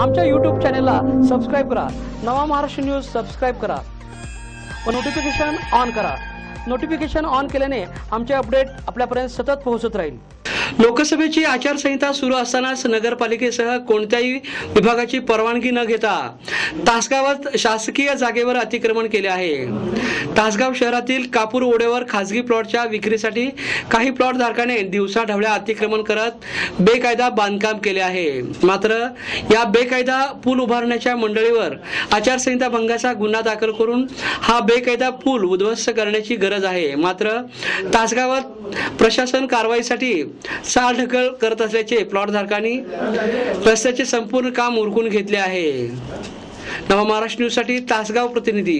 आमच्या यूट्यूब चॅनेलला सबस्क्राईब करा. नवा महाराष्ट्र न्यूज सबस्क्राईब करा. व नोटिफिकेशन ऑन करा. नोटिफिकेशन ऑन केल्याने आमचे अपडेट आपल्यापर्यंत सतत पोहोचत राहील. लोकसभेची आचारसंहिता सुरू असतानाच नगरपालिकेसह कोणत्याही विभागाची परवानगी न घेता तासगावात शासकीय जागेवर अतिक्रमण केले आहे. तासगाव शहरातील कापूर ओढ्यावर खासगी प्लॉटच्या विक्रीसाठी काही प्लॉट धारकाने दिवसा ढवळ्या अतिक्रमण करत बेकायदा बांधकाम केले आहे. मात्र या बेकायदा पूल उभारण्याच्या मंडळीवर आचारसंहिता भंगाचा गुन्हा दाखल करून हा बेकायदा पूल उद्ध्वस्त करण्याची गरज आहे. मात्र तासगावात प्रशासन कारवाईसाठी चालढकल करत असल्याचे प्लॉट धारकांनी रस्त्याचे संपूर्ण काम उरकून घेतले आहे. नवा महाराष्ट्र न्यूजसाठी तासगाव प्रतिनिधी